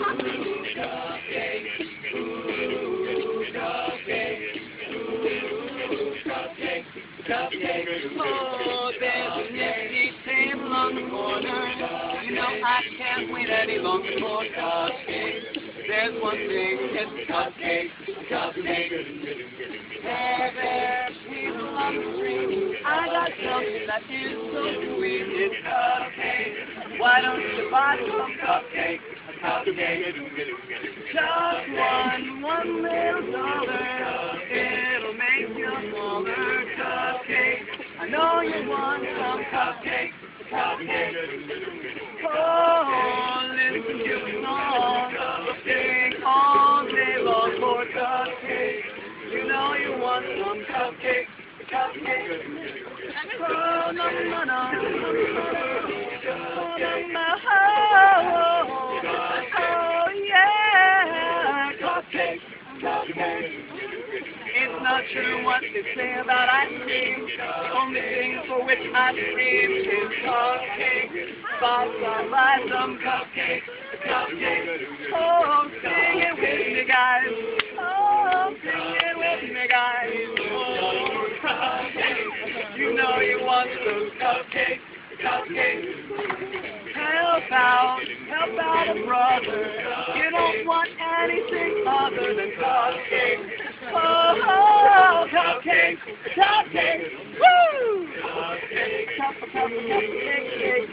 Oh, an empty table on the corner. You know I can't wait any longer for cupcakes. There's one thing, it's cupcakes, cupcakes. Hey there, street. I got something that is so sweet. It's cupcakes. Why don't you buy some cupcakes? Just one, one little dollar. It'll make you smaller. Cupcakes. I know you want some cupcakes. Cupcakes. Oh, listen to the song. Sing all day long for cupcakes. You know you want some cupcakes. Cupcakes. Oh, no, no, no. Oh, no, no. Oh, It's not true what they say about ice cream. The only thing for which I scream is cupcakes. Bob, Bob, buy some cupcakes. Cupcakes. Oh, sing it with me, guys. Oh, sing it with me, guys. Oh, cupcakes. You know you want some cupcakes. Cupcakes. Out, help out a brother. You don't want anything other than cupcakes. Oh, cupcakes, cupcakes, woo! Cupcakes, cup, cup, cup, cake, cake.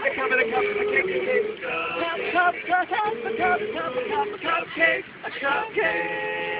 A cup and a cup and a cake, cake. Cup, cup, cup, cup, cup, cup, cup, cupcake, a cupcake.